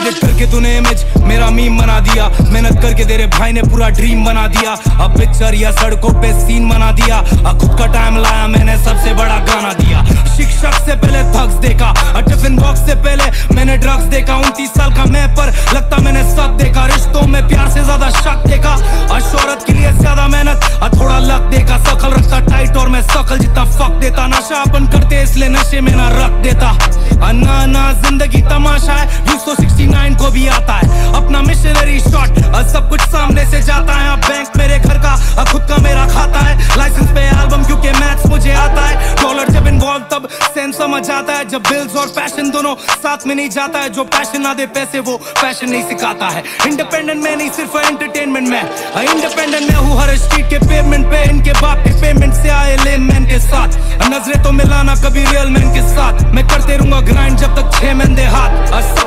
Edit करके तूने image मेरा मीम बना दिया। मेहनत करके तेरे भाई ने पूरा ड्रीम बना दिया। अब पिक्चर या सड़कों पे सीन बना दिया। अब खुद का टाइम लाया, मैंने सबसे बड़ा गाना दिया। शिक्षक से पहले थक्स देखा टिफ़िन बॉक्स से पहले मैंने ड्रग्स देखा। उनतीस साल का मैं पर लगता मैंने सब देखा। रिश्तों में प्यार से ज़्यादा शक देखा, और शोहरत के लिए ज़्यादा मेहनत, और थोड़ा लक देखा। सकल रखता टाइट और मैं सकल जितना फक देता। नशा अपन करते, इसलिए नशे में ना रख देता। अन्ना ना ज़िंदगी तमाशा है। व्यू तो 69 को भी आता है। अपना मिशनरी शॉट सब कुछ सामने से जाता है। अब बैंक मेरे घर का खुद का मेरा खाता है। लाइसेंस पे एल्बम क्योंकि मैथ्स मुझे आता है। डॉलर जब इन्वॉल्व तब सेंस समझ आता है। जब बिल्स और पैशन दोनों साथ में नहीं जाता है, जो पैशन ना दे पैसे, वो पैशन नहीं सिखाता है। इंडिपेंडेंट में नहीं, सिर्फ़ एंटरटेनमेंट में। इंडिपेंडेंट मैं हूँ, हर स्ट्रीट के पेमेंट पे। इनके बाप के पेमेंट से आए लेन मैन के साथ। नजरे तो मिलाना कभी रियल मैन के साथ। मैं करते छह महीने हाथ